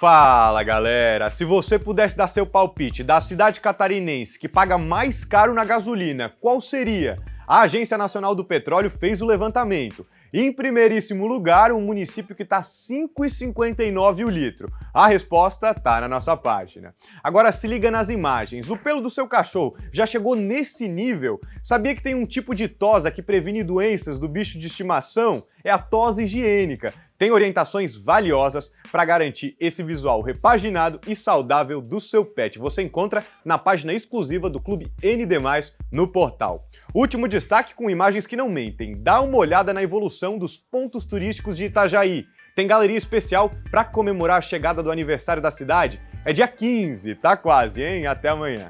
Fala galera, se você pudesse dar seu palpite da cidade catarinense que paga mais caro na gasolina, qual seria? A Agência Nacional do Petróleo fez o levantamento. Em primeiríssimo lugar, um município que está 5,59 o litro. A resposta está na nossa página. Agora se liga nas imagens. O pelo do seu cachorro já chegou nesse nível? Sabia que tem um tipo de tosa que previne doenças do bicho de estimação? É a tosa higiênica. Tem orientações valiosas para garantir esse visual repaginado e saudável do seu pet. Você encontra na página exclusiva do Clube ND+, no portal. Último destaque com imagens que não mentem. Dá uma olhada na evolução dos pontos turísticos de Itajaí. Tem galeria especial para comemorar a chegada do aniversário da cidade? É dia 15, tá quase, hein? Até amanhã.